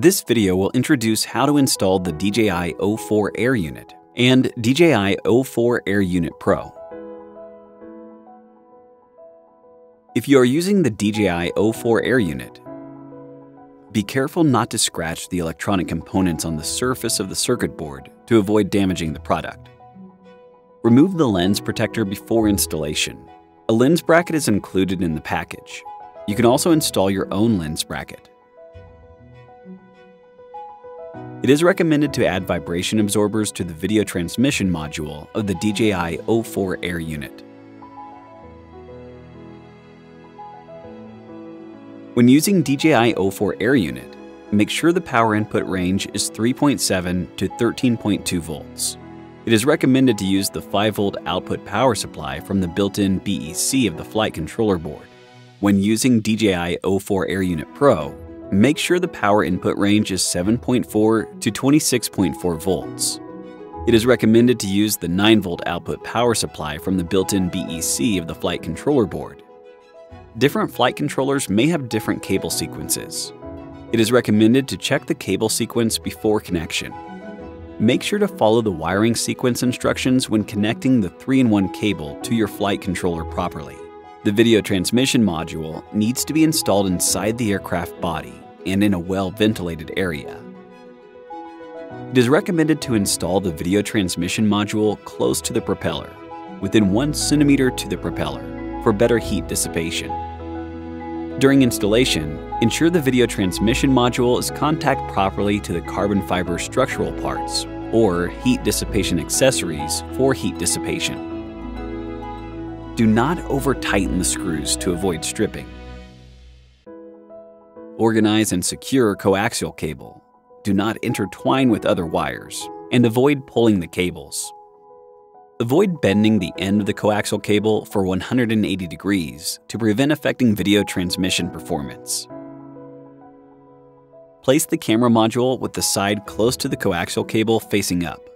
This video will introduce how to install the DJI O4 Air Unit and DJI O4 Air Unit Pro. If you are using the DJI O4 Air Unit, be careful not to scratch the electronic components on the surface of the circuit board to avoid damaging the product. Remove the lens protector before installation. A lens bracket is included in the package. You can also install your own lens bracket. It is recommended to add vibration absorbers to the video transmission module of the DJI O4 Air unit. When using DJI O4 Air unit, make sure the power input range is 3.7 to 13.2 volts. It is recommended to use the 5 volt output power supply from the built-in BEC of the flight controller board. When using DJI O4 Air Unit Pro, make sure the power input range is 7.4 to 26.4 volts. It is recommended to use the 9 volt output power supply from the built-in BEC of the flight controller board. Different flight controllers may have different cable sequences. It is recommended to check the cable sequence before connection. Make sure to follow the wiring sequence instructions when connecting the 3-in-1 cable to your flight controller properly. The video transmission module needs to be installed inside the aircraft body and in a well-ventilated area. It is recommended to install the video transmission module close to the propeller, within 1 centimeter to the propeller, for better heat dissipation. During installation, ensure the video transmission module is contact properly to the carbon fiber structural parts or heat dissipation accessories for heat dissipation. Do not over-tighten the screws to avoid stripping. Organize and secure coaxial cable. Do not intertwine with other wires, and avoid pulling the cables. Avoid bending the end of the coaxial cable for 180 degrees to prevent affecting video transmission performance. Place the camera module with the side close to the coaxial cable facing up.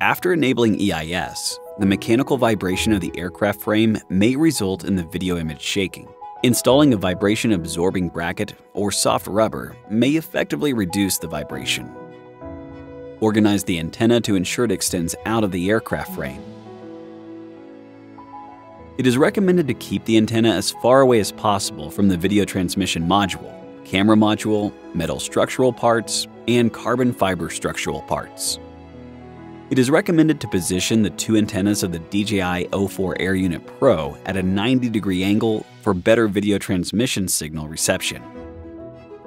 After enabling EIS, the mechanical vibration of the aircraft frame may result in the video image shaking. Installing a vibration absorbing bracket or soft rubber may effectively reduce the vibration. Organize the antenna to ensure it extends out of the aircraft frame. It is recommended to keep the antenna as far away as possible from the video transmission module, camera module, metal structural parts, and carbon fiber structural parts. It is recommended to position the two antennas of the DJI O4 Air Unit Pro at a 90 degree angle for better video transmission signal reception.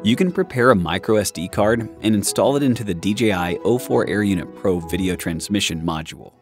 You can prepare a micro SD card and install it into the DJI O4 Air Unit Pro video transmission module.